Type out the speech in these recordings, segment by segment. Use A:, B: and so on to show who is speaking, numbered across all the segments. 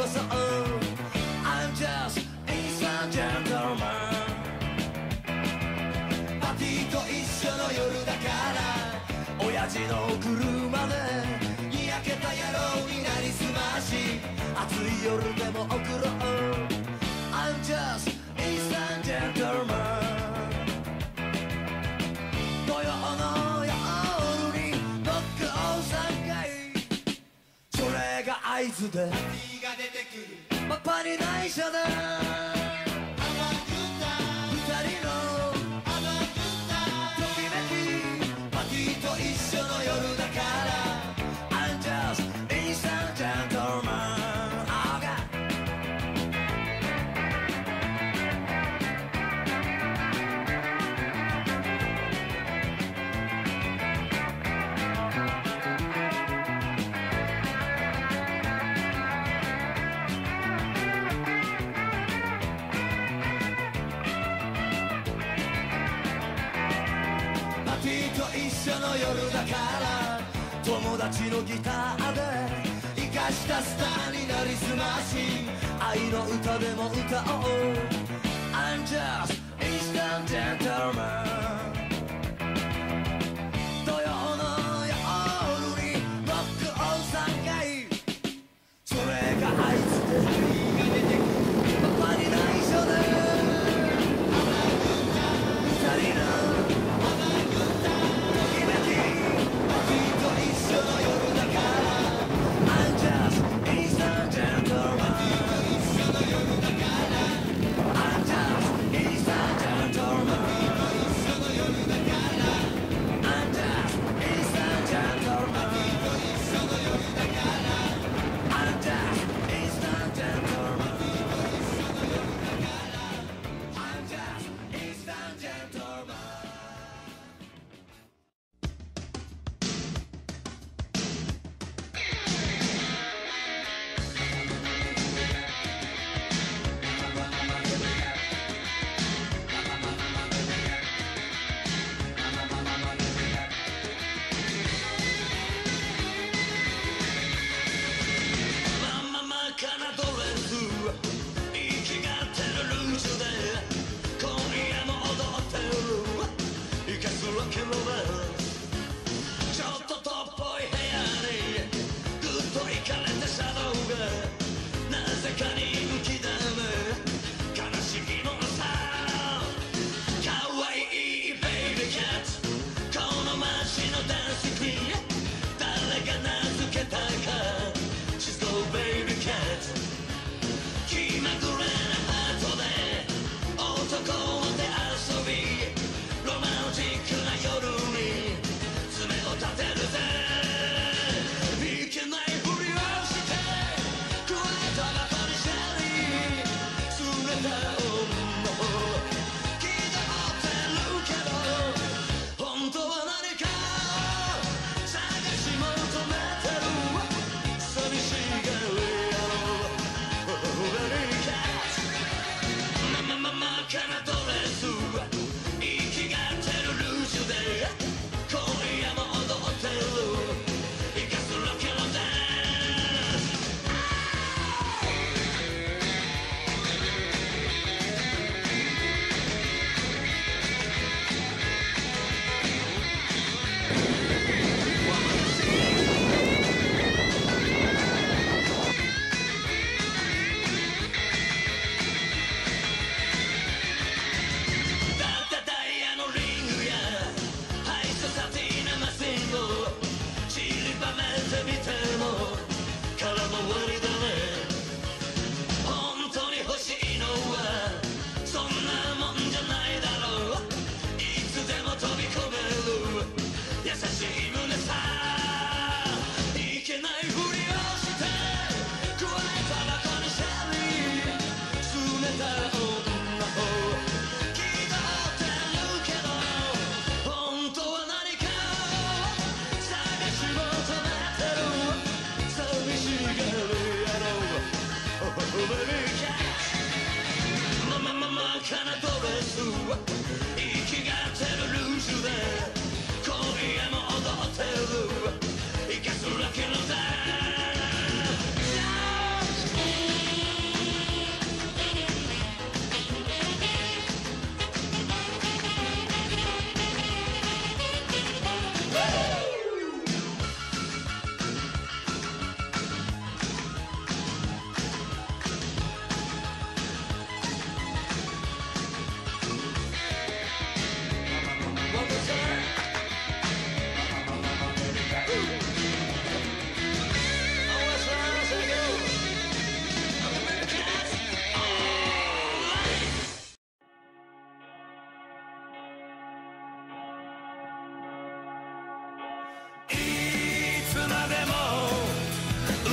A: ごそう。I'm just instant gentleman パティと一緒の夜だから親父の車でにやけた野郎になりすまし。暑い夜でも送ろう。I'm just 合図で。パパに内緒だ。ティと一緒の夜だから友達のギターで生かしたスターになりすまし愛の歌でも歌おう。I'm just instant gentleman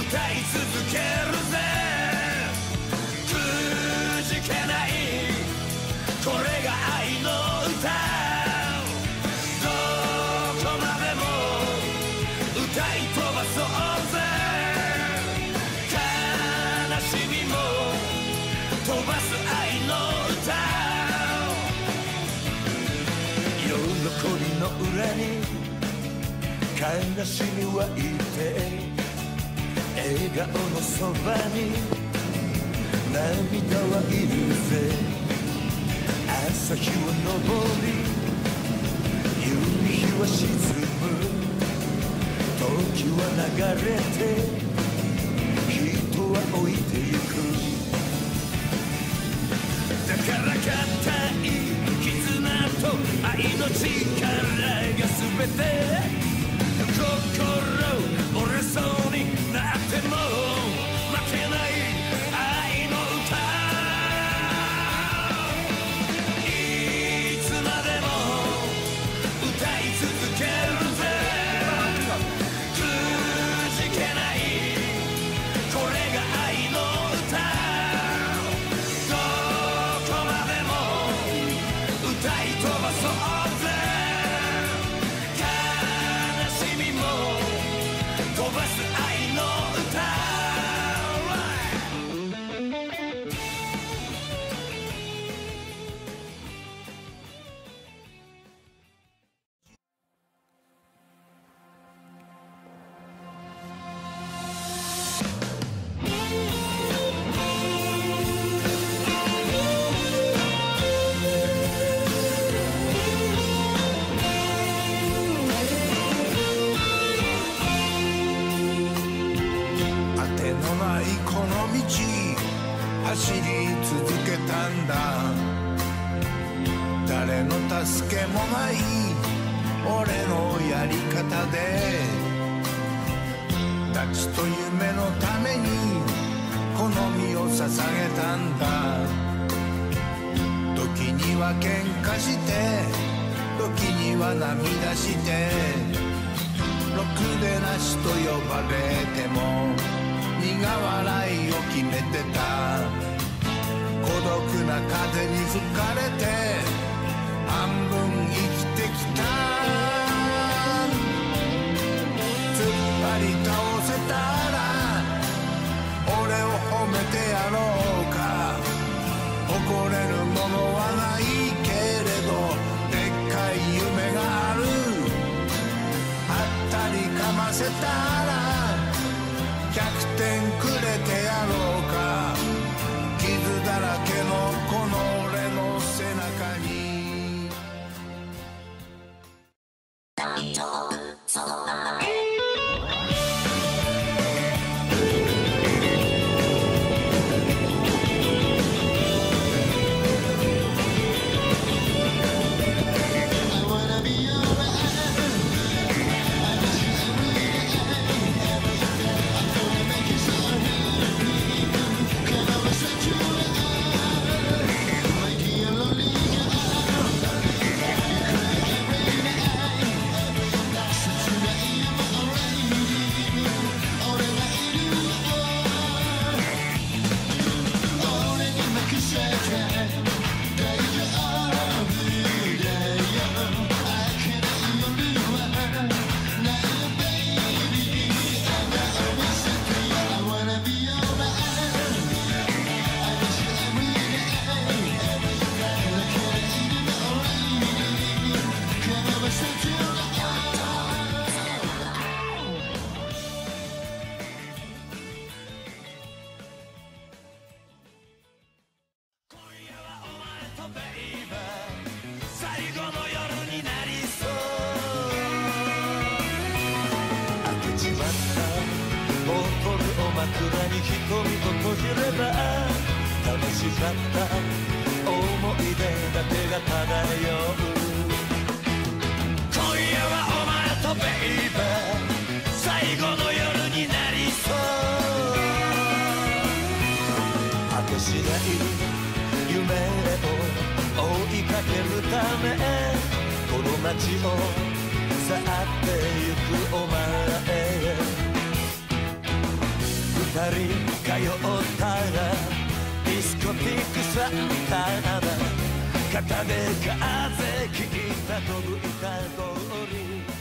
A: 歌い続けるぜ。くじけないこれが愛の歌。どこまでも歌い飛ばそうぜ。悲しみも飛ばす愛の歌。喜びの裏に。悲しみはいて。笑顔のそばに涙はいるぜ。朝日は昇り夕日は沈む。時は流れて人は老いてゆく。だから固い絆と愛の力が全て心折れそうにな
B: やり方で立ちと夢のためにこの身を捧げたんだ。時には喧嘩して時には涙してろくでなしと呼ばれても苦笑いを決めてた。孤独な風に吹かれたりかませたら100点くれてやろう。
A: ちまったボトルを枕に瞳を閉じれば楽しかった思い出だけが漂う。今夜はお前とベイバー。最後の夜になりそう。果てしない夢を追いかけるため。この街を去ってゆくお前通ったらディスコティックサンタナだ肩で風切った飛ぶ歌通り。